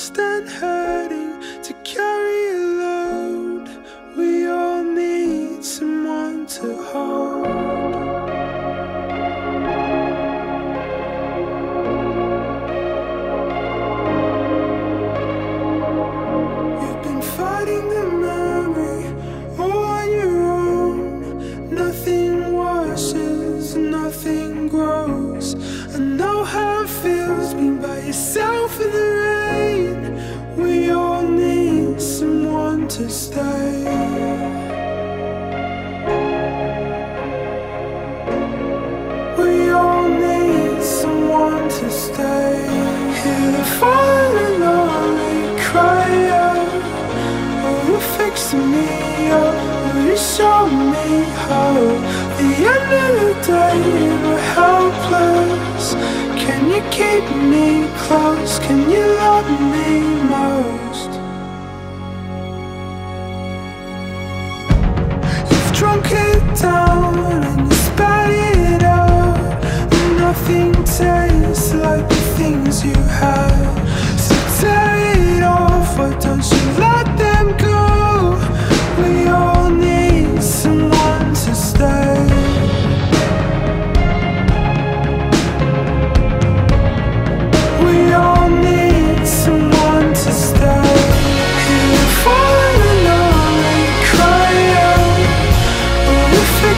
lost and show me how? The end of the day, we're helpless. Can you keep me close? Can you love me most? You've drunk it down and you spat it out. And nothing tastes like the things you had.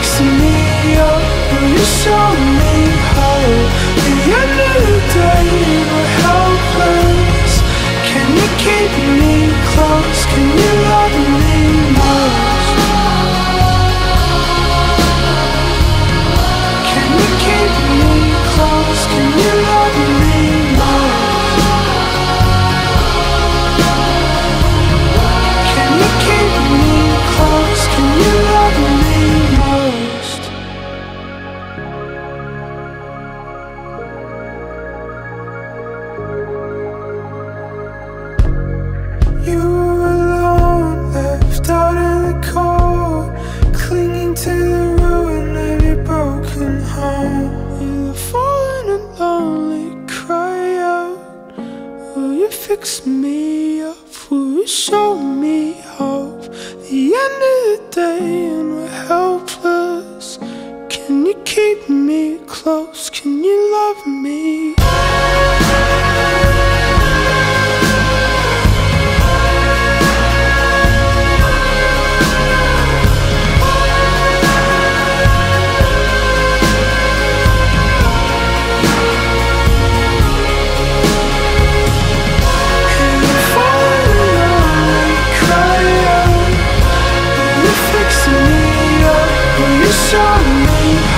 Fix me up? Will you show me how? The end of the day, we're helpless. Can you keep me close? Can you show me hope? The end of the day, and we're helpless. Can you keep me close? show me.